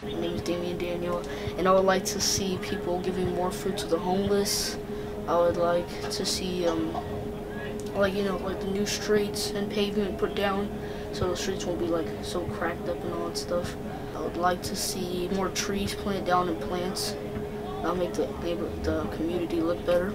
My name is Damien Daniel, and I would like to see people giving more food to the homeless. I would like to see, um, like you know, like the new streets and pavement put down, so the streets won't be like so cracked up and all that stuff. I would like to see more trees planted down and plants. That'll make the neighbor, the community look better.